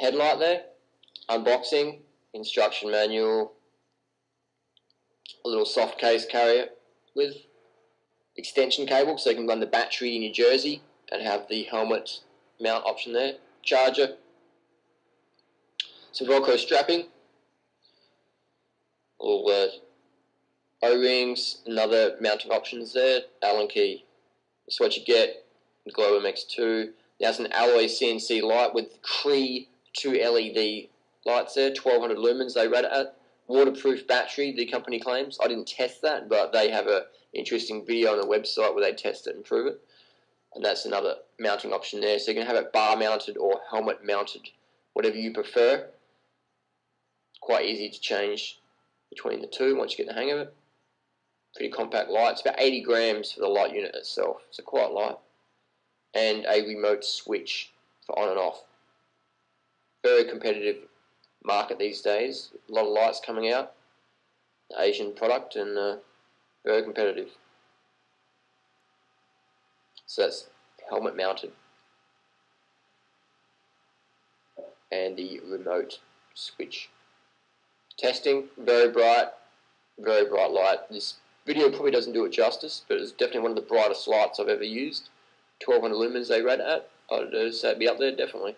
headlight there, unboxing, instruction manual, a little soft case carrier with extension cable so you can run the battery in your jersey and have the helmet mount option there, charger, some Velcro strapping, all the O-rings, another mounting options there, Allen key. That's what you get, Gloworm X2. Now it's an alloy CNC light with Cree 2 LED lights there, 1200 lumens they it at. Waterproof battery, the company claims. I didn't test that, but they have a interesting video on the website where they test it and prove it. And that's another mounting option there. So you can have it bar mounted or helmet mounted, whatever you prefer. Quite easy to change between the two once you get the hang of it. Pretty compact light. It's about 80 grams for the light unit itself, so quite light. And a remote switch for on and off. Very competitive market these days. A lot of lights coming out. Asian product and uh, very competitive. So that's helmet mounted. And the remote switch. Testing, very bright, very bright light. This video probably doesn't do it justice, but it's definitely one of the brightest lights I've ever used. 1200 lumens they rate at. I'd say it'd be up there, definitely.